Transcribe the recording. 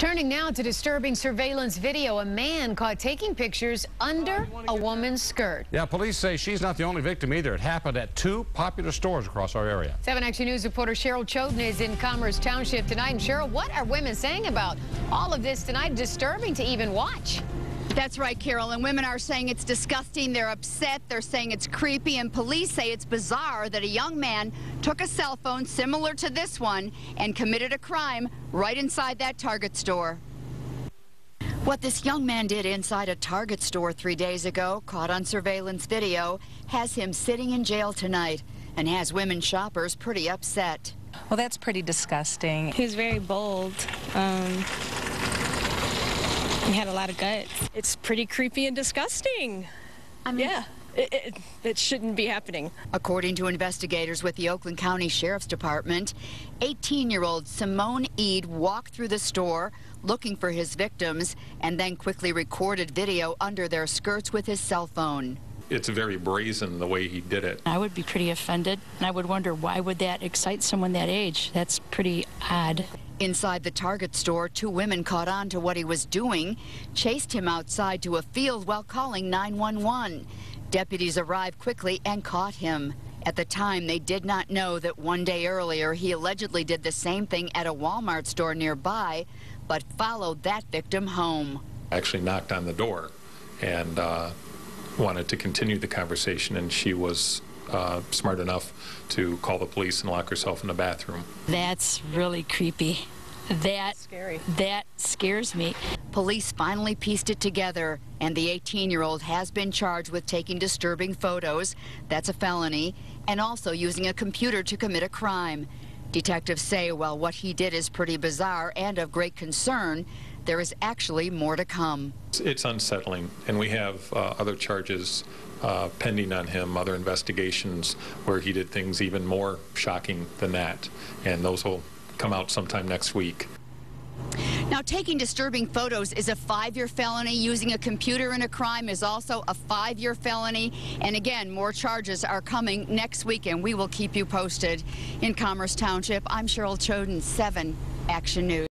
Turning now to disturbing surveillance video. A man caught taking pictures under a woman's skirt. Yeah, police say she's not the only victim either. It happened at two popular stores across our area. 7 Action News reporter Cheryl Chodun is in Commerce Township tonight. And Cheryl, what are women saying about all of this tonight? Disturbing to even watch. That's right, Carol. And women are saying it's disgusting. They're upset. They're saying it's creepy. And police say it's bizarre that a young man took a cell phone similar to this one and committed a crime right inside that Target store. What this young man did inside a Target store three days ago, caught on surveillance video, has him sitting in jail tonight and has women shoppers pretty upset. Well, that's pretty disgusting. He was very bold. Um, he had a lot of guts. It's pretty creepy and disgusting. I mean, yeah. It, it, it, shouldn't be happening. According to investigators with the Oakland County Sheriff's Department, 18-year-old Simone Eid walked through the store looking for his victims and then quickly recorded video under their skirts with his cell phone. It's very brazen the way he did it. I would be pretty offended, and I would wonder why would that excite someone that age? That's pretty odd. Inside the Target store, two women caught on to what he was doing, chased him outside to a field while calling 911. Deputies arrived quickly and caught him. At the time, they did not know that one day earlier he allegedly did the same thing at a Walmart store nearby, but followed that victim home. Actually knocked on the door and uh, wanted to continue the conversation, and she was uh, smart enough to call the police and lock herself in the bathroom. That's really creepy. That scary. That scares me. Police finally pieced it together, and the 18-year-old has been charged with taking disturbing photos. That's a felony, and also using a computer to commit a crime. Detectives say while what he did is pretty bizarre and of great concern, there is actually more to come. It's unsettling, and we have uh, other charges uh, pending on him, other investigations where he did things even more shocking than that, and those will come out sometime next week. Now, taking disturbing photos is a five-year felony. Using a computer in a crime is also a five-year felony. And again, more charges are coming next week, and we will keep you posted. In Commerce Township, I'm Cheryl Chodun, 7 Action News.